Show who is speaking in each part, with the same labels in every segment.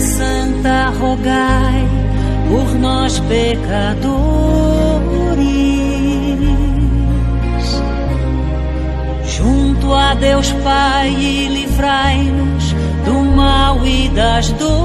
Speaker 1: Santa, rogai por nós pecadores. Junto a Deus Pai livrai-nos do mal e das dores.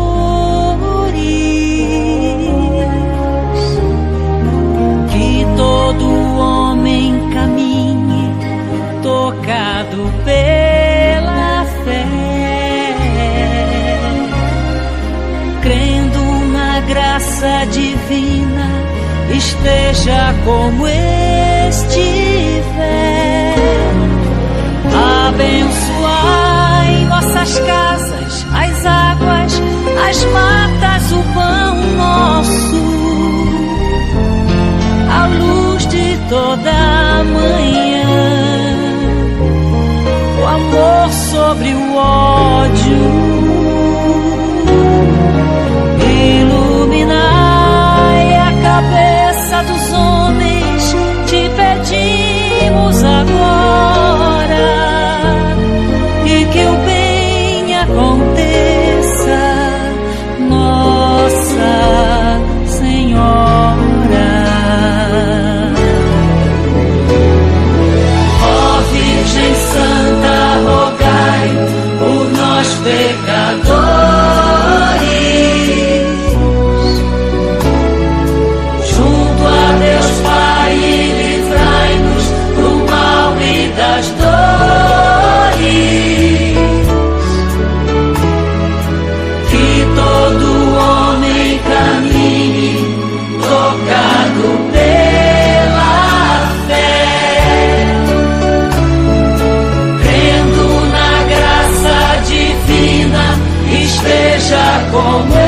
Speaker 1: Graça divina, esteja como estiver. Abençoai nossas casas, as águas, as matas, o pão nosso, a luz de toda manhã, o amor sobre o ódio. this como